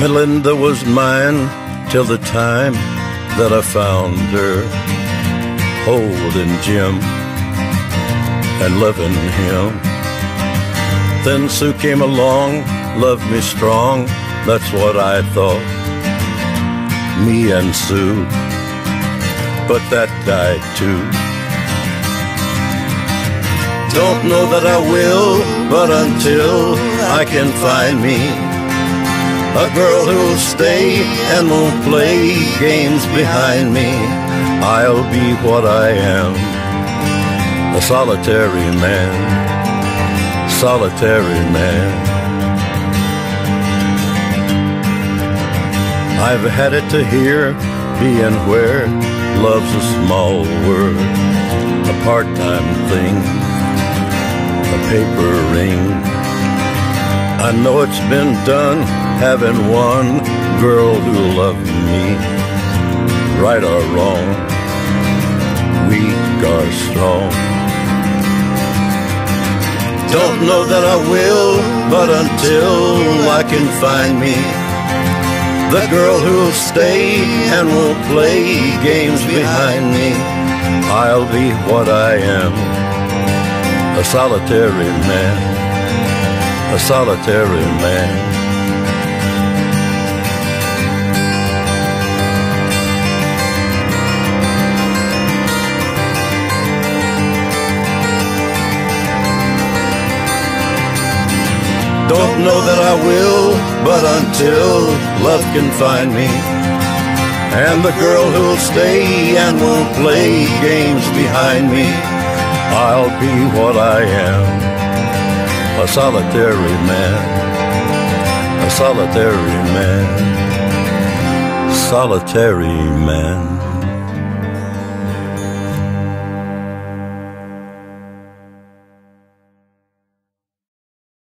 Melinda was mine till the time that I found her holding Jim and loving him. Then Sue came along, loved me strong, that's what I thought. Me and Sue, but that died too. Don't know that I will, but until I can find me a girl who'll stay and won't play games behind me, I'll be what I am, a solitary man, solitary man. I've had it to here, being where love's a small word, a part-time thing, a paper ring. I know it's been done having one girl who loved me, right or wrong, weak or strong. Don't know that I will, but until I can find me the girl who'll stay and will play games behind me, I'll be what I am, a solitary man, a solitary man. Don't know that I will, but until love can find me, and the girl who'll stay and won't play games behind me, I'll be what I am, a solitary man, a solitary man, solitary man.